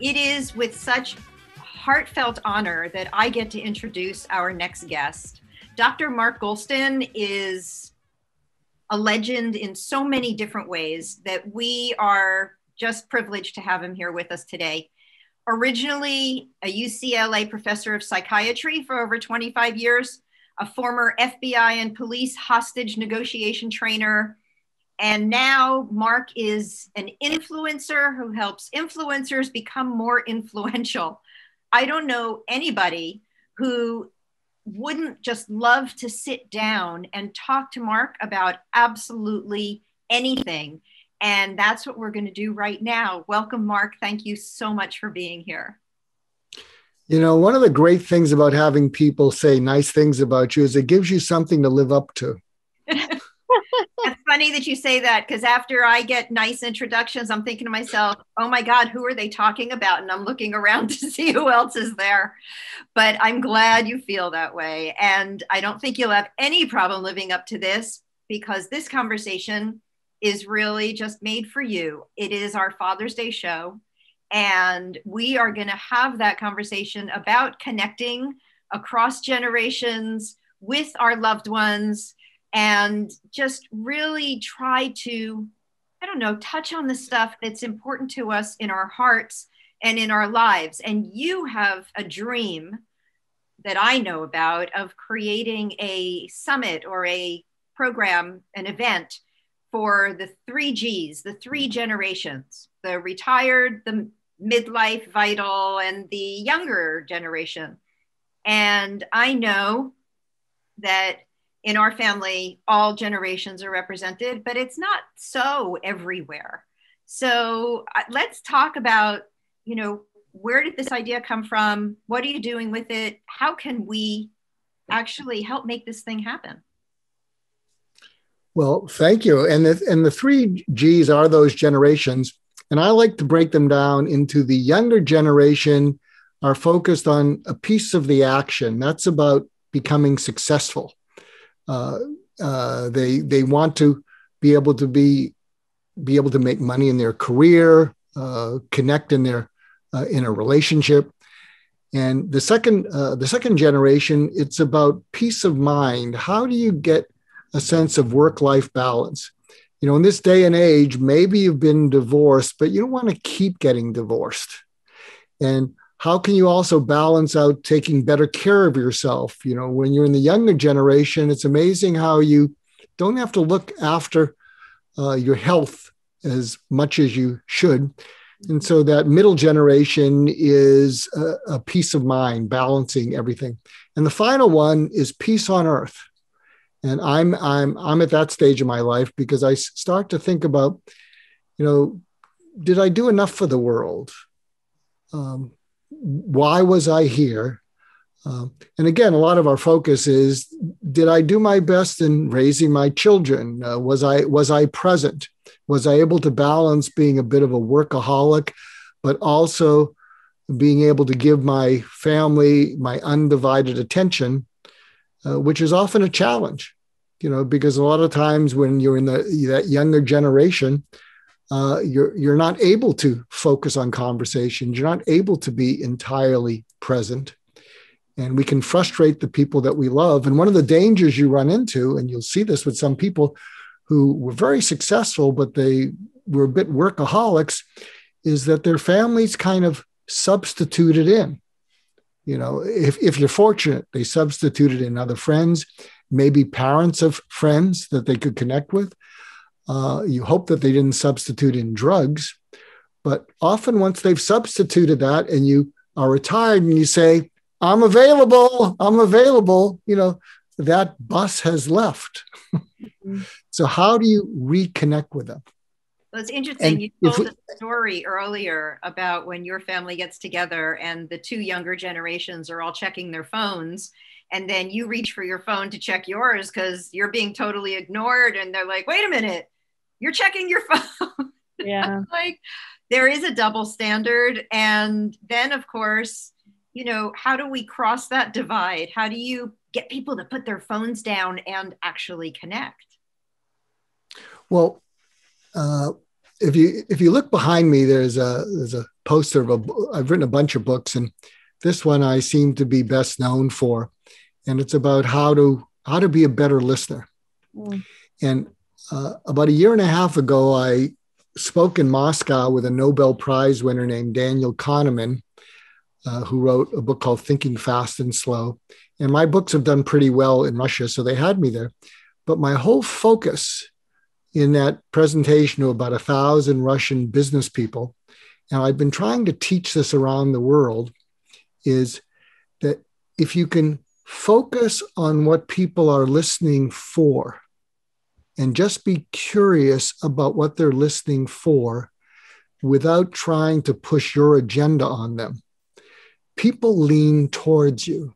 It is with such heartfelt honor that I get to introduce our next guest. Dr. Mark Goulston is a legend in so many different ways that we are just privileged to have him here with us today. Originally a UCLA professor of psychiatry for over 25 years, a former FBI and police hostage negotiation trainer, and now Mark is an influencer who helps influencers become more influential. I don't know anybody who wouldn't just love to sit down and talk to Mark about absolutely anything. And that's what we're going to do right now. Welcome, Mark. Thank you so much for being here. You know, one of the great things about having people say nice things about you is it gives you something to live up to. Funny that you say that because after I get nice introductions, I'm thinking to myself, oh my God, who are they talking about? And I'm looking around to see who else is there. But I'm glad you feel that way. And I don't think you'll have any problem living up to this because this conversation is really just made for you. It is our Father's Day show. And we are going to have that conversation about connecting across generations with our loved ones and just really try to, I don't know, touch on the stuff that's important to us in our hearts and in our lives. And you have a dream that I know about of creating a summit or a program, an event for the three G's, the three generations the retired, the midlife vital, and the younger generation. And I know that in our family, all generations are represented, but it's not so everywhere. So uh, let's talk about, you know, where did this idea come from? What are you doing with it? How can we actually help make this thing happen? Well, thank you. And the, and the three G's are those generations. And I like to break them down into the younger generation are focused on a piece of the action. That's about becoming successful. Uh, uh, they they want to be able to be be able to make money in their career, uh, connect in their in a relationship. And the second uh, the second generation, it's about peace of mind. How do you get a sense of work life balance? You know, in this day and age, maybe you've been divorced, but you don't want to keep getting divorced. And how can you also balance out taking better care of yourself? You know when you're in the younger generation it's amazing how you don't have to look after uh, your health as much as you should. And so that middle generation is a, a peace of mind balancing everything. And the final one is peace on earth. And i'm i'm i'm at that stage of my life because i start to think about you know did i do enough for the world? Um, why was I here? Um, and again, a lot of our focus is: Did I do my best in raising my children? Uh, was I was I present? Was I able to balance being a bit of a workaholic, but also being able to give my family my undivided attention, uh, which is often a challenge, you know, because a lot of times when you're in the that younger generation, uh, you're you're not able to focus on conversations. You're not able to be entirely present, and we can frustrate the people that we love. And one of the dangers you run into, and you'll see this with some people who were very successful, but they were a bit workaholics, is that their families kind of substituted in. You know, if if you're fortunate, they substituted in other friends, maybe parents of friends that they could connect with uh, you hope that they didn't substitute in drugs. But often, once they've substituted that and you are retired and you say, I'm available, I'm available, you know, that bus has left. Mm-hmm. so, how do you reconnect with them? Well, it's interesting. And you told we, a story earlier about when your family gets together and the two younger generations are all checking their phones. And then you reach for your phone to check yours because you're being totally ignored. And they're like, wait a minute, you're checking your phone. Yeah. like there is a double standard. And then, of course, you know, how do we cross that divide? How do you get people to put their phones down and actually connect? Well, uh, if you if you look behind me, there's a there's a poster of a. I've written a bunch of books, and this one I seem to be best known for, and it's about how to how to be a better listener. Mm. And uh, about a year and a half ago, I spoke in Moscow with a Nobel Prize winner named Daniel Kahneman, uh, who wrote a book called Thinking Fast and Slow. And my books have done pretty well in Russia, so they had me there. But my whole focus in that presentation to about a thousand Russian business people, and I've been trying to teach this around the world, is that if you can focus on what people are listening for and just be curious about what they're listening for without trying to push your agenda on them, people lean towards you.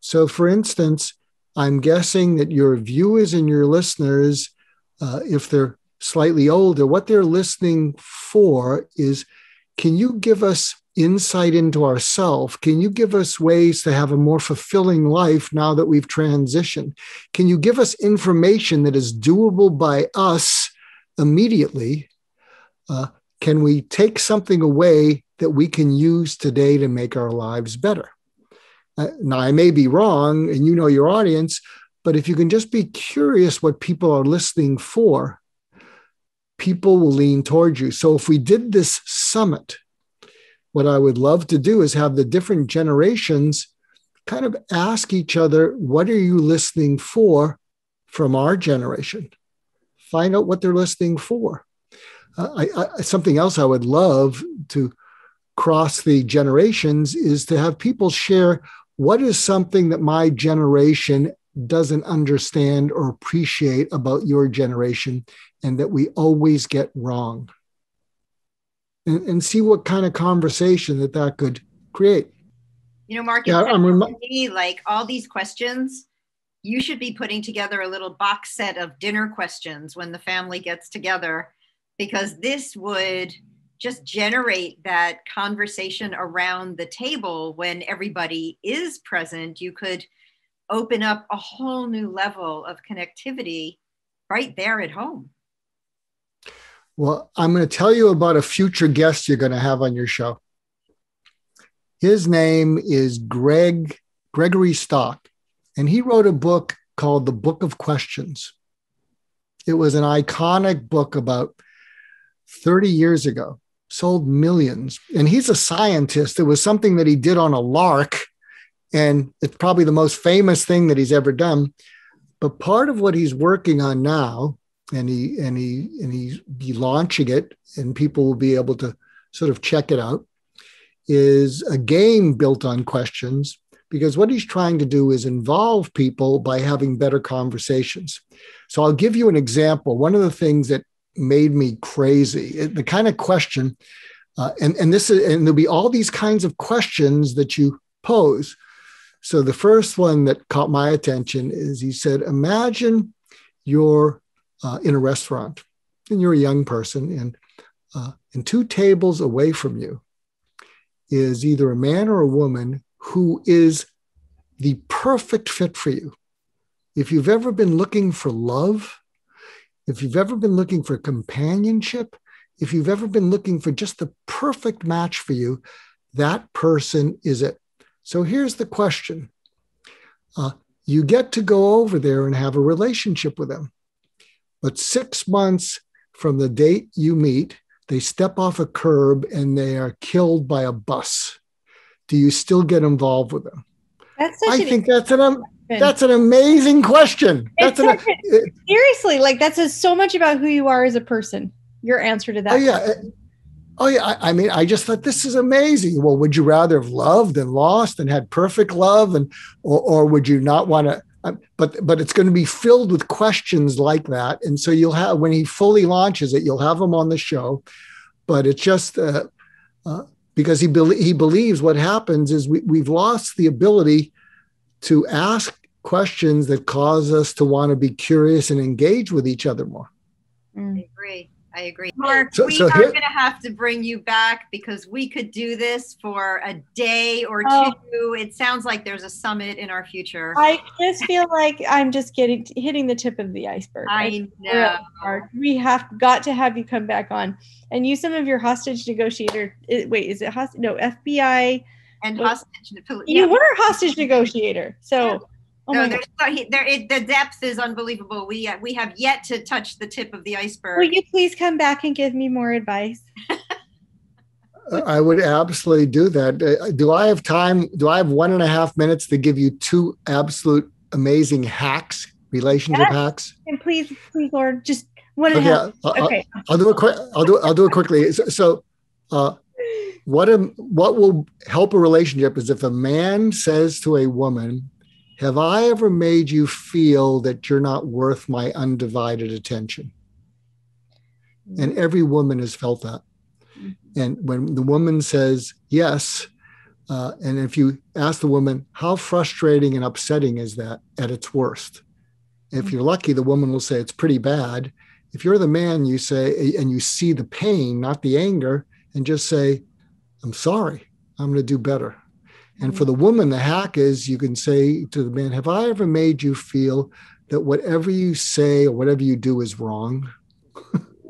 So, for instance, I'm guessing that your viewers and your listeners, uh, if they're slightly older, what they're listening for is can you give us insight into ourselves? Can you give us ways to have a more fulfilling life now that we've transitioned? Can you give us information that is doable by us immediately? Uh, can we take something away that we can use today to make our lives better? Uh, now, I may be wrong, and you know your audience, but if you can just be curious what people are listening for, people will lean towards you. So if we did this summit, what I would love to do is have the different generations kind of ask each other, what are you listening for from our generation? Find out what they're listening for. Uh, I, I, something else I would love to cross the generations is to have people share what is something that my generation doesn't understand or appreciate about your generation and that we always get wrong and, and see what kind of conversation that that could create. You know, Mark, yeah, I'm rem- me like all these questions. You should be putting together a little box set of dinner questions when the family gets together, because this would just generate that conversation around the table when everybody is present. You could open up a whole new level of connectivity right there at home. Well, I'm going to tell you about a future guest you're going to have on your show. His name is Greg Gregory Stock, and he wrote a book called The Book of Questions. It was an iconic book about 30 years ago, sold millions. And he's a scientist. It was something that he did on a lark, and it's probably the most famous thing that he's ever done. But part of what he's working on now and he and he and he's be launching it, and people will be able to sort of check it out. Is a game built on questions because what he's trying to do is involve people by having better conversations. So I'll give you an example. One of the things that made me crazy, the kind of question, uh, and and this is, and there'll be all these kinds of questions that you pose. So the first one that caught my attention is he said, imagine you're uh, in a restaurant and you're a young person and uh, and two tables away from you is either a man or a woman who is the perfect fit for you. If you've ever been looking for love, if you've ever been looking for companionship, if you've ever been looking for just the perfect match for you, that person is it. So here's the question uh, you get to go over there and have a relationship with them. But six months from the date you meet, they step off a curb and they are killed by a bus. Do you still get involved with them? That's I think that's an um, that's an amazing question. That's an, it, seriously like that says so much about who you are as a person. Your answer to that. Oh yeah. Oh yeah. I, I mean, I just thought this is amazing. Well, would you rather have loved and lost and had perfect love, and or, or would you not want to? Um, but but it's going to be filled with questions like that. And so you'll have when he fully launches it you'll have him on the show. But it's just uh, uh, because he be- he believes what happens is we, we've lost the ability to ask questions that cause us to want to be curious and engage with each other more. Mm. i agree I agree. Mark, So- we so are here- going to have to bring you back because we could do this for a day or Oh. two. It sounds like there's a summit in our future. I just feel like I'm just getting hitting the tip of the iceberg. I know. are. We have got to have you come back on and use some of your hostage negotiator. Wait, is it hostage? No, FBI. And hostage. hostage. You were a hostage negotiator. So, oh no, my there's so he, there, it, the depth is unbelievable. We uh, we have yet to touch the tip of the iceberg. Will you please come back and give me more advice? I would absolutely do that. Uh, Do I have time? Do I have one and a half minutes to give you two absolute amazing hacks, relationship Yes. hacks? And please, please, Lord, just one and a Okay, half. I'll, I'll- Okay. I'll do it quick. I'll do. I'll do it quickly. So, so uh, what am, what will help a relationship is if a man says to a woman, "Have I ever made you feel that you're not worth my undivided attention?" And mm-hmm. every woman has felt that. Mm-hmm. And when the woman says yes, uh, and if you ask the woman, how frustrating and upsetting is that at its worst? If mm-hmm. you're lucky, the woman will say it's pretty bad. If you're the man, you say, and you see the pain, not the anger, and just say, I'm sorry, I'm going to do better. And for the woman, the hack is you can say to the man, Have I ever made you feel that whatever you say or whatever you do is wrong?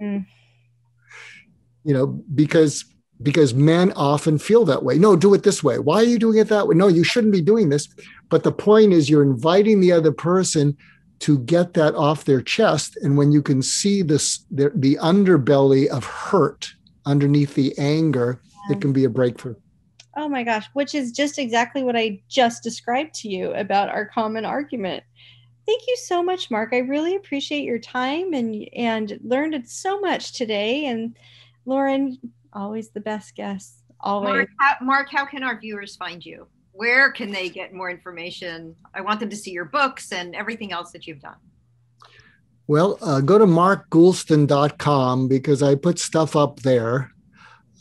Mm. you know because because men often feel that way. No do it this way. Why are you doing it that way? No you shouldn't be doing this. But the point is you're inviting the other person to get that off their chest. And when you can see this the, the underbelly of hurt underneath the anger it can be a breakthrough Oh my gosh, which is just exactly what I just described to you about our common argument. Thank you so much, Mark. I really appreciate your time and and learned so much today. And Lauren, always the best guest. Always. Mark how, Mark, how can our viewers find you? Where can they get more information? I want them to see your books and everything else that you've done. Well, uh, go to markgoulston.com because I put stuff up there.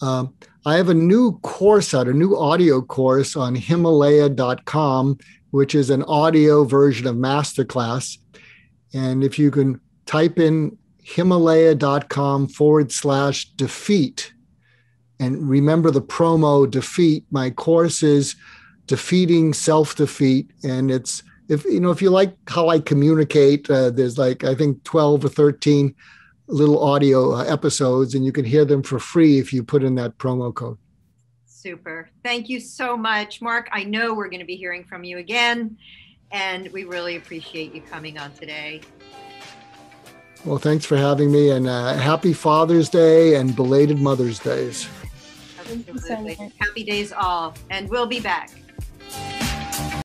Um, I have a new course out, a new audio course on Himalaya.com, which is an audio version of Masterclass. And if you can type in Himalaya.com forward slash defeat, and remember the promo defeat, my course is defeating self defeat. And it's if you know if you like how I communicate, uh, there's like I think 12 or 13 little audio uh, episodes, and you can hear them for free if you put in that promo code. Super. Thank you so much, Mark. I know we're going to be hearing from you again, and we really appreciate you coming on today. Well, thanks for having me, and uh, happy Father's Day and belated Mother's Days. Absolutely. Happy days all, and we'll be back.